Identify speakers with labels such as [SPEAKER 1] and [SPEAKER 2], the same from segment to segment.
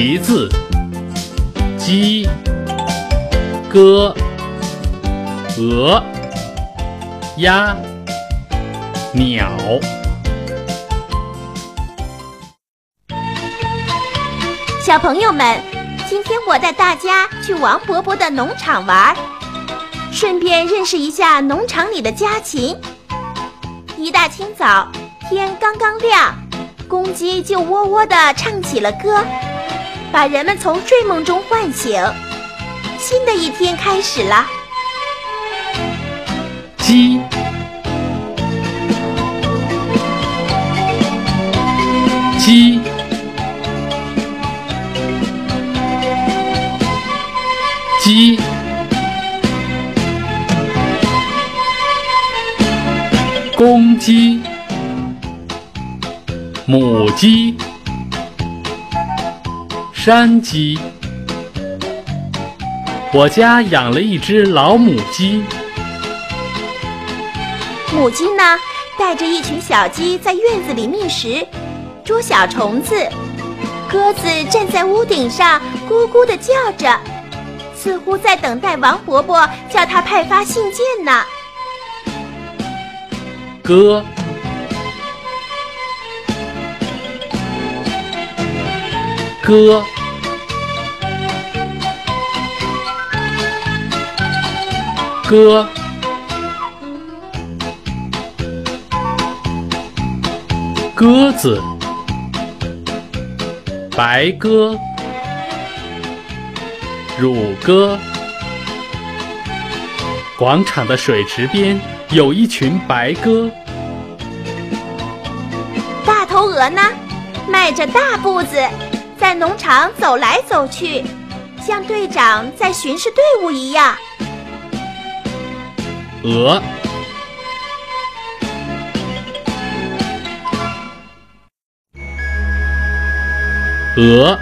[SPEAKER 1] 其字，鸡、鸽、鹅、鸭、鸟。
[SPEAKER 2] 小朋友们，今天我带大家去王伯伯的农场玩，顺便认识一下农场里的家禽。一大清早，天刚刚亮，公鸡就喔喔地唱起了歌，把人们从睡梦中唤醒。新的一天开始了。
[SPEAKER 1] 鸡，鸡，鸡，公鸡，母鸡，山鸡。我家养了一只老母鸡。
[SPEAKER 2] 母鸡呢，带着一群小鸡在院子里觅食，捉小虫子。鸽子站在屋顶上，咕咕地叫着，似乎在等待王伯伯叫它派发信件呢。
[SPEAKER 1] 鸽，歌，歌。鸽子，白鸽，乳鸽。广场的水池边有一群白鸽。
[SPEAKER 2] 大头鹅呢，迈着大步子，在农场走来走去，像队长在巡视队伍一样。
[SPEAKER 1] 鹅，鹅，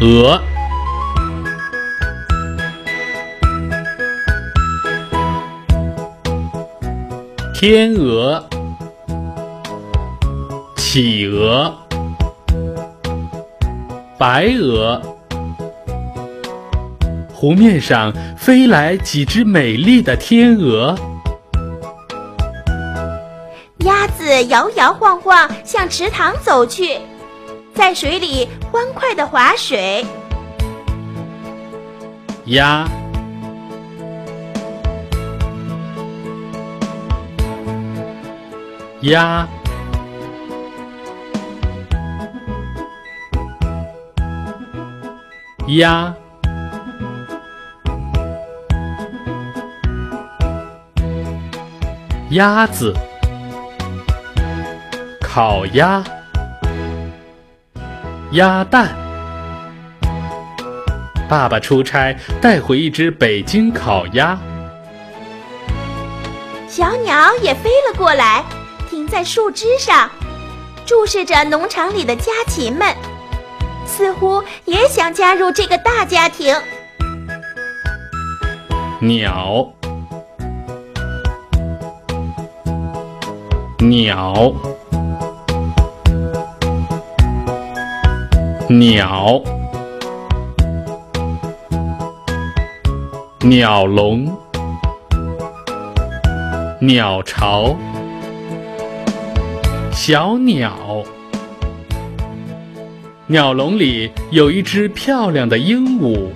[SPEAKER 1] 鹅，天鹅，企鹅，白鹅。湖面上飞来几只美丽的天鹅。
[SPEAKER 2] 鸭子摇摇晃晃向池塘走去，在水里欢快地划水。
[SPEAKER 1] 鸭，鸭，鸭，鸭子，烤鸭，鸭蛋。爸爸出差带回一只北京烤鸭。
[SPEAKER 2] 小鸟也飞了过来，停在树枝上，注视着农场里的家禽们，似乎也想加入这个大家庭。
[SPEAKER 1] 鸟，鸟，鸟，鸟笼，鸟巢，小鸟。鸟笼里有一只漂亮的鹦鹉。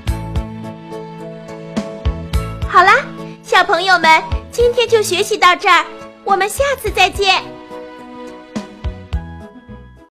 [SPEAKER 2] 好啦，小朋友们，今天就学习到这儿，我们下次再见。